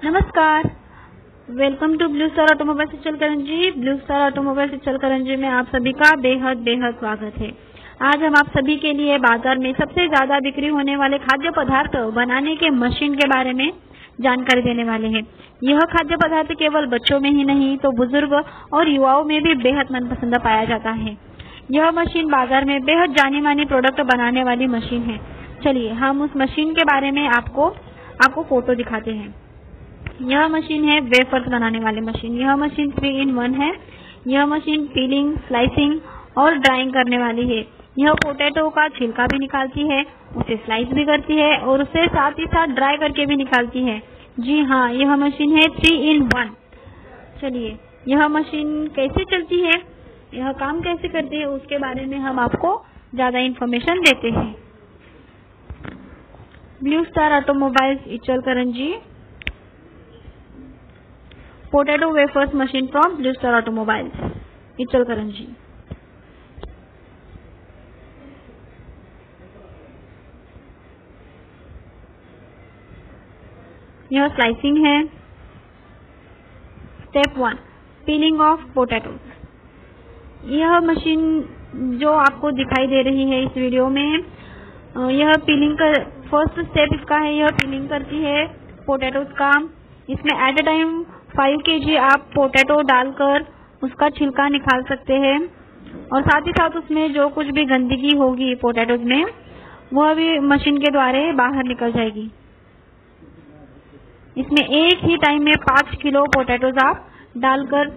नमस्कार। Welcome to Blue Star Automobile Ichalkaranji Blue Star Automobile से सिचल करंजी में आप सभी का बेहद बेहद स्वागत है। आज हम आप सभी के लिए बाज़ार में सबसे ज़्यादा बिक्री होने वाले खाद्य पदार्थ बनाने के मशीन के बारे में जानकारी देने वाले हैं। यह खाद्य पदार्थ केवल बच्चों में ही नहीं तो बुज़ुर्ग और युवाओं में भी बेहद मनपसंद पाया जाता है। यह मशीन बाज़ार में बेहद जानी मानी प्रोडक्ट बनाने वाली मशीन है। चलिए, हम उस मशीन के बारे में आपको आपको फ़ोटो दिखाते हैं। यह मशीन है वेफर्स बनाने वाली मशीन यह मशीन थ्री इन वन है। यह मशीन पीलिंग स्लाइसिंग और ड्राइंग करने वाली है। यह पोटैटो का छिलका भी निकालती है, उसे स्लाइस भी करती है और उसे साथ ही साथ ड्राई करके भी निकालती है। जी हाँ यह मशीन है थ्री इन वन चलिए, यह मशीन कैसे चलती है, यह काम कैसे करती है, उसके बारे में हम आपको ज़्यादा इन्फॉर्मेशन देते हैं। Blue Star Automobiles Ichalkaranji potato wafers machine from Blue Star Automobiles, Ichalkaranji. यह स्लाइसिंग है. Step one peeling of potato यह मशीन जो आपको दिखाई दे रही है इस वीडियो में यह पीलिंग कर फ़र्स्ट स्टेप इसका है यह पीलिंग करती है पोटैटोज का। इसमें एट अ टाइम फाइव के आप पोटैटो डालकर उसका छिलका निकाल सकते हैं। और साथ ही साथ उसमें जो कुछ भी गंदगी होगी पोटैटोज में, वह भी मशीन के द्वारा बाहर निकल जाएगी। इसमें एक ही टाइम में पाँच किलो पोटैटोज आप डालकर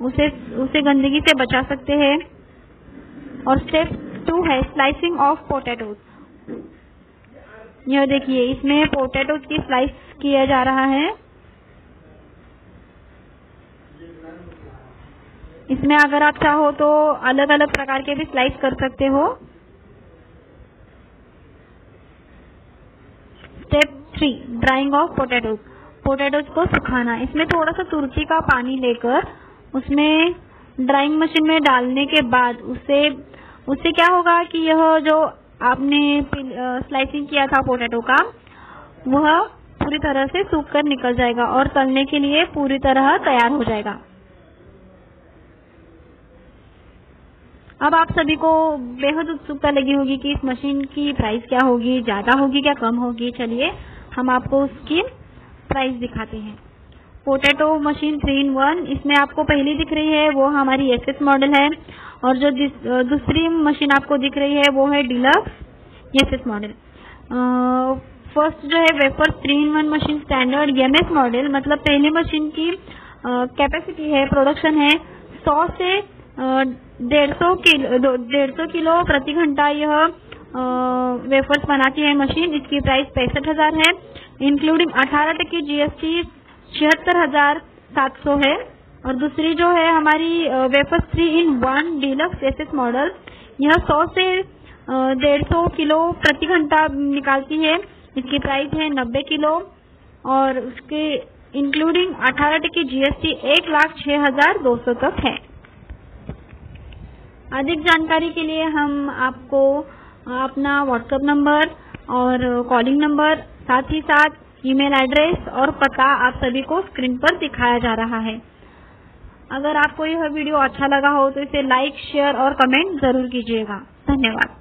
उसे उसे गंदगी से बचा सकते हैं। और स्टेप टू है स्लाइसिंग ऑफ़ पोटैटोज यह देखिए, इसमें पोटैटोज की स्लाइस किया जा रहा है। इसमें अगर आप चाहो तो अलग अलग प्रकार के भी स्लाइस कर सकते हो। Step three drying of potatoes potatoes को सुखाना। इसमें थोड़ा सा तुलसी का पानी लेकर उसमें ड्राइंग मशीन में डालने के बाद उसे, उससे क्या होगा कि यह जो आपने स्लाइसिंग किया था पोटैटो का, वह पूरी तरह से सूख कर निकल जाएगा और तलने के लिए पूरी तरह तैयार हो जाएगा। अब आप सभी को बेहद उत्सुकता लगी होगी कि इस मशीन की प्राइस क्या होगी, ज़्यादा होगी क्या, कम होगी? चलिए, हम आपको उसकी प्राइस दिखाते हैं। Potato machine three in one इसमें आपको पहली दिख रही है, वो हमारी एस एस मॉडल है। और जो दूसरी मशीन आपको दिख रही है, वो है डिलक्स एस मॉडल फ़र्स्ट जो है wafer three in one machine standard MS model मतलब पहली मशीन की कैपेसिटी है प्रोडक्शन है, सौ से डेढ़ सौ किलो डेढ़ सौ किलो प्रति घंटा यह वेफर्स बनाती है मशीन इसकी प्राइस पैंसठ हज़ार है। इंक्लूडिंग अठारह टक्की जीएसटी छिहत्तर हज़ार सात सौ है। और दूसरी जो है हमारी wafers three in one deluxe S model यह सौ से डेढ़ सौ किलो प्रति घंटा निकालती है। इसकी प्राइस है नब्बे किलो। और उसके इंक्लूडिंग अठारह टक्की जीएसटी एक लाख छह हज़ार दो सौ तक है। अधिक जानकारी के लिए हम आपको अपना व्हाट्सएप नंबर और कॉलिंग नंबर साथ ही साथ ईमेल एड्रेस और पता आप सभी को स्क्रीन पर दिखाया जा रहा है। अगर आपको यह वीडियो अच्छा लगा हो तो इसे लाइक शेयर और कमेंट ज़रूर कीजिएगा। धन्यवाद।